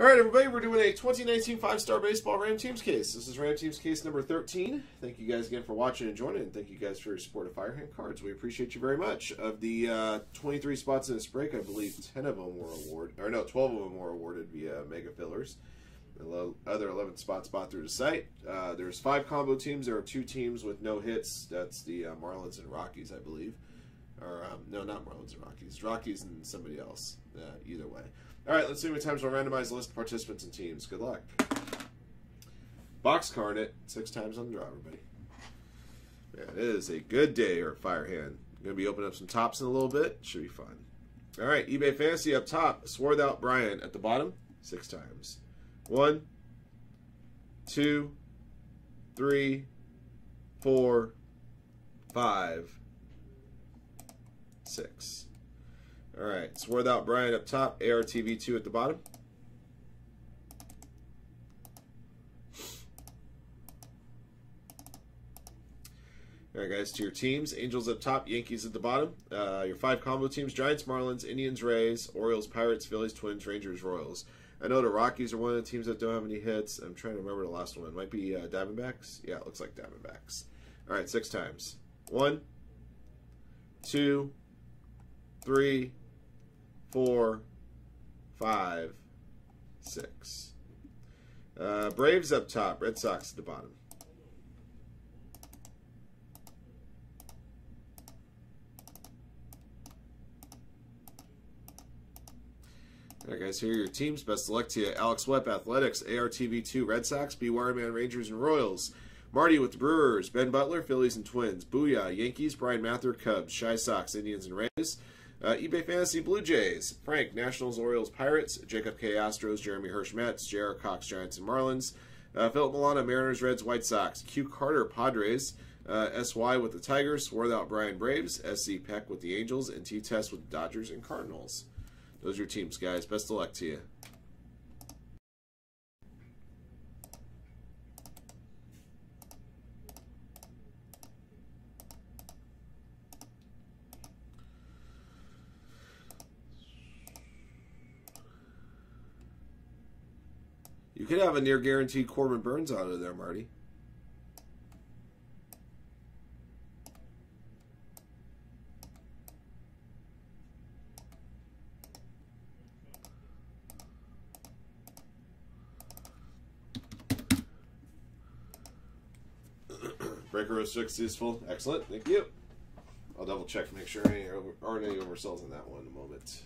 All right, everybody, we're doing a 2019 five-star baseball Random Teams case. This is Random Teams case number 13. Thank you guys again for watching and joining, and thank you guys for your support of Firehand Cards. We appreciate you very much. Of the uh, 23 spots in this break, I believe 10 of them were awarded, or no, 12 of them were awarded via Mega Fillers. The other 11 spots bought through the site. Uh, there's five combo teams. There are two teams with no hits. That's the uh, Marlins and Rockies, I believe. Or, um, no, not Marlins and Rockies. Rockies and somebody else. Uh, either way. All right, let's see how many times we'll randomize the list of participants and teams. Good luck. Box card it six times on the draw, everybody. Man, it is a good day here at Firehand. Going to be opening up some Topps in a little bit. Should be fun. All right, eBay Fantasy up top. Swarthout Brian at the bottom, six times. One, two, three, four, five, six. All right, Swarthout Brian up top, ARTV2 at the bottom. All right, guys, to your teams. Angels up top, Yankees at the bottom. Uh, your five combo teams, Giants, Marlins, Indians, Rays, Orioles, Pirates, Phillies, Twins, Rangers, Royals. I know the Rockies are one of the teams that don't have any hits. I'm trying to remember the last one. It might be uh, Diamondbacks. Yeah, it looks like Diamondbacks. All right, six times. One, two, three, four, five, six. Uh, Braves up top, Red Sox at the bottom. All right, guys, here are your teams. Best of luck to you. Alex Webb, Athletics, ARTV2, Red Sox, B. Wireman, Rangers, and Royals. Marty with the Brewers, Ben Butler, Phillies and Twins, Booyah, Yankees, Brian Mather, Cubs, Shy Sox, Indians and Rays, uh, eBay Fantasy Blue Jays, Frank, Nationals, Orioles, Pirates, Jacob K. Astros, Jeremy Hirsch Mets, J.R. Cox, Giants and Marlins, uh, Philip Milana, Mariners, Reds, White Sox, Q. Carter, Padres, uh, SY with the Tigers, Swarthout Brian Braves, SC Peck with the Angels, and T Test with the Dodgers and Cardinals. Those are your teams, guys. Best of luck to you. Could have a near guaranteed Corbin Burnes out of there, Marty. Breaker 06 is full. Excellent. Thank you. I'll double check to make sure any aren't any oversells in that one in a moment.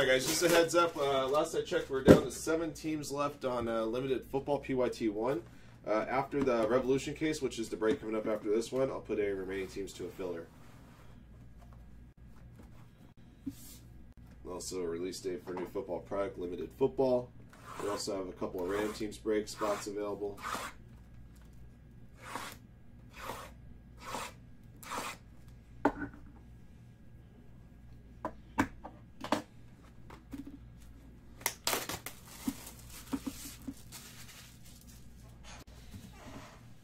All right, guys, just a heads up. Uh, last I checked, we're down to seven teams left on uh, limited football PYT one. Uh, after the Revolution case, which is the break coming up after this one, I'll put any remaining teams to a filler. Also, a release date for new football product, limited football. We also have a couple of Random teams break spots available.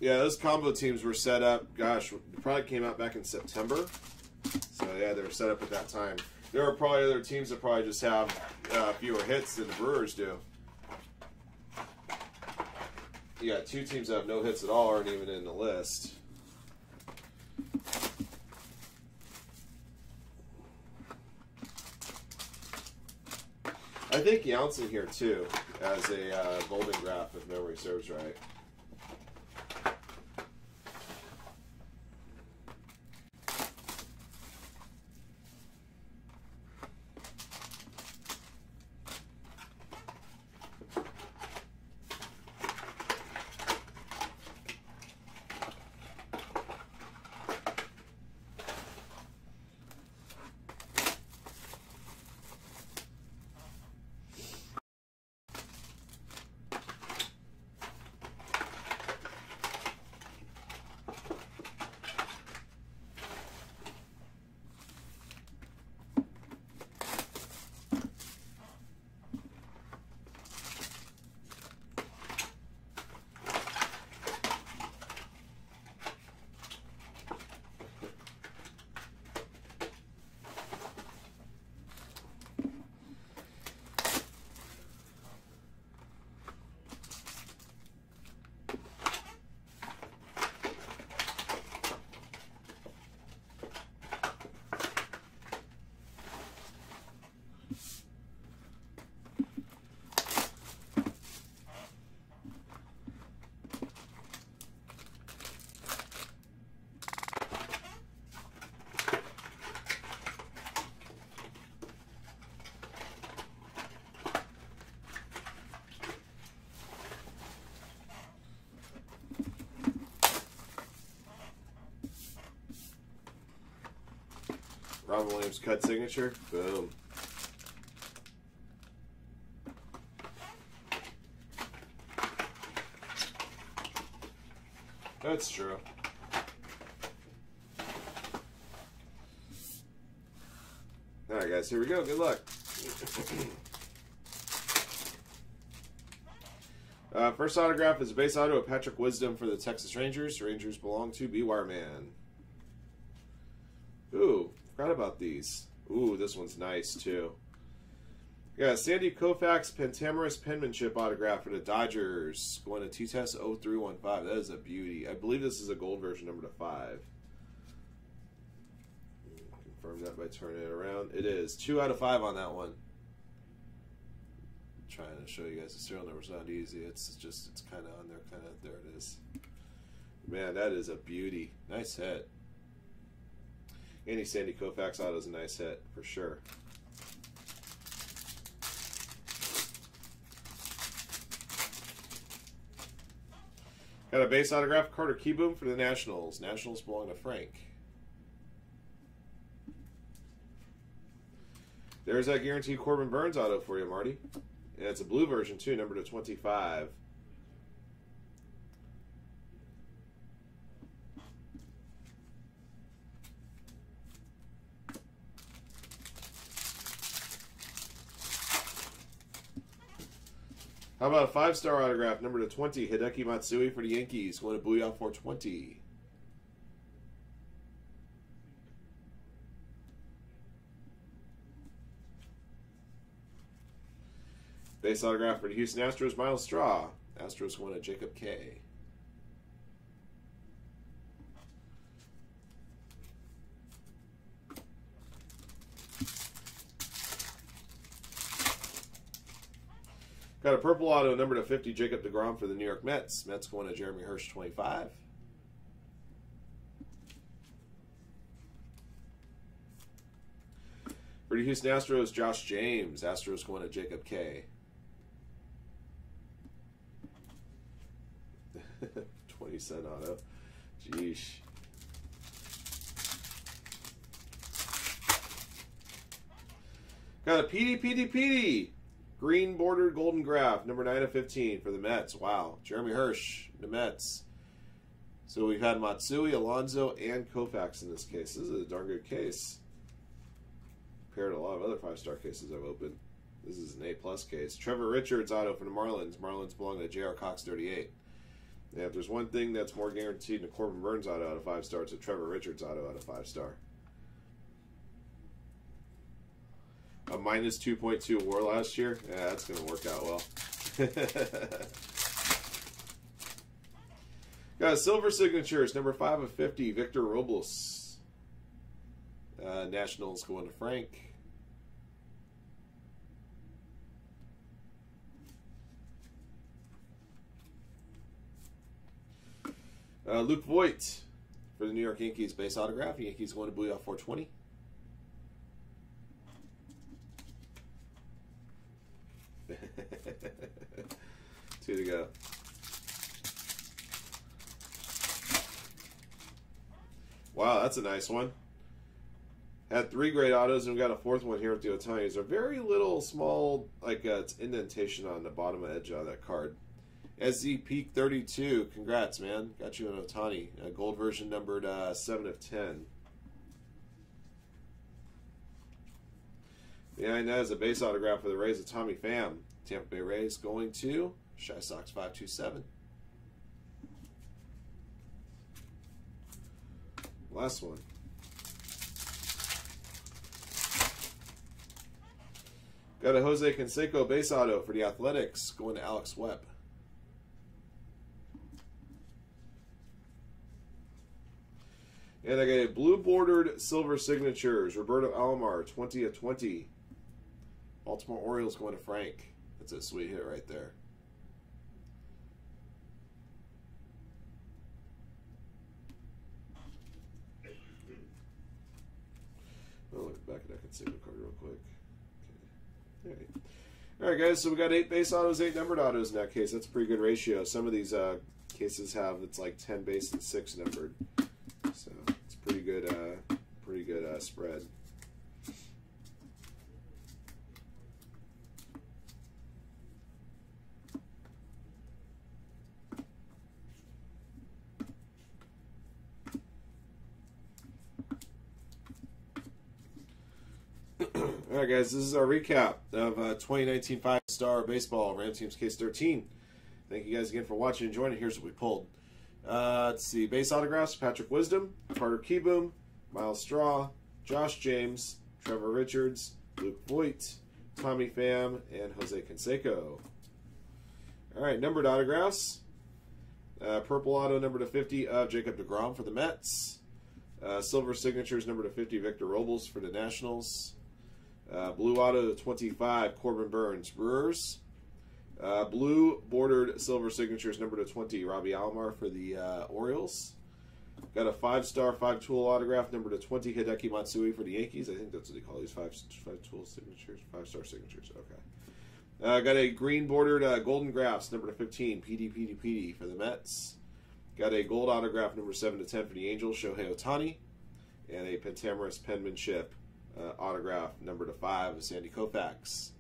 Yeah, those combo teams were set up. Gosh, product came out back in September, so yeah, they were set up at that time. There are probably other teams that probably just have uh, fewer hits than the Brewers do. You got two teams that have no hits at all aren't even in the list. I think Jansen here too, as a uh, Golden Graph, if memory serves right. Robin Williams cut signature. Boom. That's true. All right, guys, here we go. Good luck. uh, first autograph is a base auto of Patrick Wisdom for the Texas Rangers. Rangers belong to B Wire Man. Forgot about these. Ooh, this one's nice too. Yeah, Sandy Koufax Pentamerous penmanship autograph for the Dodgers. Going to T-Test 0315. That is a beauty. I believe this is a gold version number to 5. Confirm that by turning it around. It is. 2 out of 5 on that one. I'm trying to show you guys the serial number's not easy. It's just, it's kind of on there, kind of, there it is. Man, that is a beauty. Nice hit. Any Sandy Koufax auto is a nice hit, for sure. Got a base autograph, Carter Kieboom for the Nationals. Nationals belong to Frank. There's that guaranteed Corbin Burnes auto for you, Marty. And it's a blue version too, number to 25. How about a five star autograph, number to 20, Hideki Matsui for the Yankees, going to Booyah 420. Base autograph for the Houston Astros, Myles Straw. Astros going to Jacob K. Got a purple auto number to 50, Jacob DeGrom for the New York Mets. Mets going to Jeremy Hirsch 25. For the Houston Astros, Josh James. Astros going to Jacob K. 20 cent auto. Jeesh. Got a PD, PD, PD. Green bordered golden graph, number 9 of 15 for the Mets. Wow. Jeremy Hirsch, the Mets. So we've had Matsui, Alonso, and Koufax in this case. This is a darn good case. Compared to a lot of other five star cases I've opened. This is an A plus case. Trevor Richards auto for the Marlins. Marlins belong to J.R. Cox 38. Yeah, if there's one thing that's more guaranteed than a Corbin Burnes auto out of five star, it's a Trevor Richards auto out of five star. A minus 2.2 war last year. Yeah, that's going to work out well. Got a silver signatures, number 5 of 50, Victor Robles. Uh, Nationals going to Frank. Uh, Luke Voit for the New York Yankees base autograph. Yankees going to Booyah 420. Two to go. Wow, that's a nice one. Had three great autos, and we got a fourth one here with the Ohtanis. A very little, small, like uh, indentation on the bottom edge of that card. SZ Peak 32, congrats, man. Got you an Ohtani. A gold version numbered uh, 7 of 10. Behind that is a base autograph for the Rays of Tommy Pham. Tampa Bay Rays going to Shy Sox 527. Last one. Got a Jose Canseco base auto for the Athletics going to Alex Webb. And I got a blue bordered silver signatures. Roberto Alomar, 20 of 20. Baltimore Orioles going to Frank. That's a sweet hit right there. I'll at that card real quick. Okay. All right. All right, guys. So we got eight base autos, eight numbered autos in that case. That's a pretty good ratio. Some of these uh, cases have it's like ten base and six numbered. So it's pretty good. Uh, pretty good uh, spread. All right, guys, this is our recap of uh, 2019 five star baseball Random Teams Case 13. Thank you guys again for watching and joining. Here's what we pulled. Uh, let's see base autographs Patrick Wisdom, Carter Kieboom, Myles Straw, Josh James, Trevor Richards, Luke Voit, Tommy Pham, and Jose Canseco. All right, numbered autographs. Uh, purple auto number to 50 of Jacob DeGrom for the Mets. Uh, silver signatures number to 50 Victor Robles for the Nationals. Uh, blue auto to 25 Corbin Burnes, Brewers. Uh, blue bordered silver signatures number to 20 Robbie Alomar for the uh, Orioles. Got a five star, five tool autograph number to 20 Hideki Matsui for the Yankees. I think that's what they call these five, five tool signatures, five star signatures. Okay. Uh, got a green bordered uh, golden graphs number to 15 PD PD PD for the Mets. Got a gold autograph number 7 to 10 for the Angels, Shohei Ohtani. And a Pentamerous penmanship uh, autograph number to 5 of Sandy Koufax.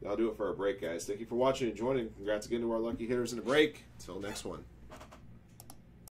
That'll do it for our break, guys. Thank you for watching and joining. Congrats again to our lucky hitters in the break. Until next one.